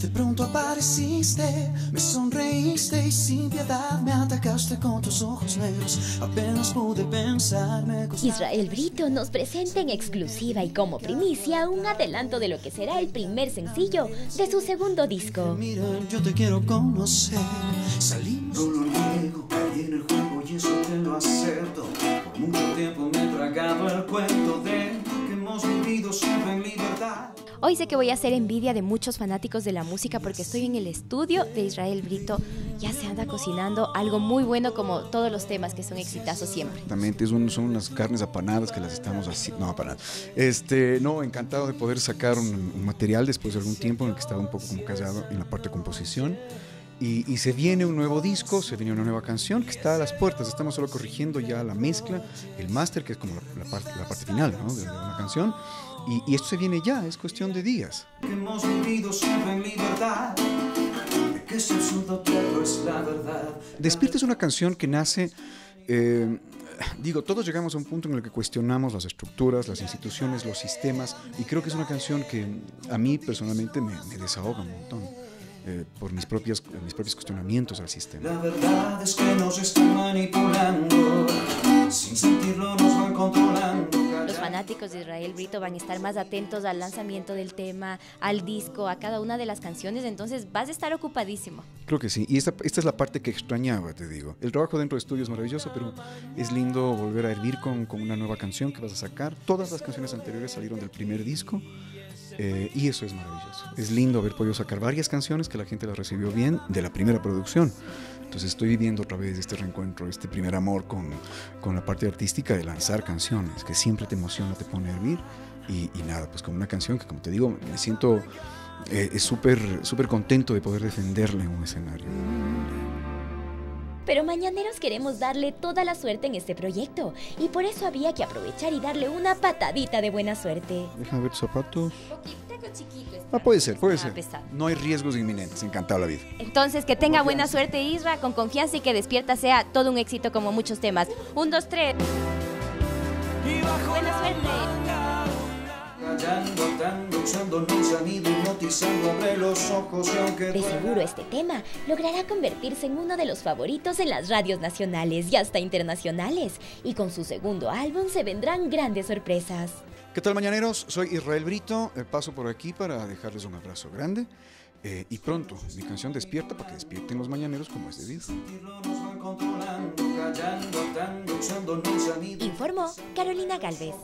De pronto apareciste, me sonreíste y sin piedad me atacaste con tus ojos negros. Apenas pude pensar, me Israel Brito nos presenta en exclusiva y como primicia un adelanto de lo que será el primer sencillo de su segundo disco. Mira, yo te quiero conocer. Salimos, no lo niego, caí en el juego y eso te lo acepto. Por mucho tiempo me he tragado el cuento de Hoy sé que voy a hacer envidia de muchos fanáticos de la música porque estoy en el estudio de Israel Brito. Ya se anda cocinando algo muy bueno como todos los temas que son exitazos siempre. Exactamente, es un- son unas carnes apanadas que las estamos haciendo. No, apanadas. Este, no, encantado de poder sacar un, un material después de algún tiempo en el que estaba un poco como callado en la parte de composición. Y, y se viene un nuevo disco, se viene una nueva canción que está a las puertas. Estamos solo corrigiendo ya la mezcla, el máster, que es como la, la parte, la parte final ¿no? de, de una canción. Y, y esto se viene ya, es cuestión de días. Hemos vivido siempre en libertad. De es absurdo todo es la verdad. Despierta es una canción que nace, eh, digo, todos llegamos a un punto en el que cuestionamos las estructuras, las instituciones, los sistemas, y creo que es una canción que a mí personalmente me, me desahoga un montón eh, por mis, propias, mis propios cuestionamientos al sistema. La verdad es que nos están manipulando. Sin sentirlo nos van controlando. Los fanáticos de Israel Brito van a estar más atentos al lanzamiento del tema, al disco, a cada una de las canciones, entonces vas a estar ocupadísimo. Creo que sí, y esta, esta es la parte que extrañaba, te digo. El trabajo dentro de estudio es maravilloso, pero es lindo volver a hervir con, con una nueva canción que vas a sacar. Todas las canciones anteriores salieron del primer disco. Eh, y eso es maravilloso. Es lindo haber podido sacar varias canciones que la gente las recibió bien de la primera producción. Entonces estoy viviendo otra vez este reencuentro, este primer amor con, con la parte artística de lanzar canciones, que siempre te emociona, te pone a hervir. Y, y nada, pues con una canción que como te digo, me siento eh, súper súper contento de poder defenderla en un escenario. Pero mañaneros queremos darle toda la suerte en este proyecto y por eso había que aprovechar y darle una patadita de buena suerte. Déjame ver tus zapatos. Ah, puede ser, puede ser. No hay riesgos inminentes, encantado la vida. Entonces, que tenga buena suerte, Isra, con confianza y que despierta sea todo un éxito como muchos temas. Un, dos, tres. Buena suerte. Callando, dando, usando, no se han ido hipnotizando. Abre los ojos y aunque De seguro este tema logrará convertirse en uno de los favoritos en las radios nacionales y hasta internacionales. Y con su segundo álbum se vendrán grandes sorpresas. ¿Qué tal, mañaneros? Soy Israel Brito. Eh, paso por aquí para dejarles un abrazo grande. Eh, y pronto, mi canción despierta para que despierten los mañaneros como es debido. Informó Carolina Galvez.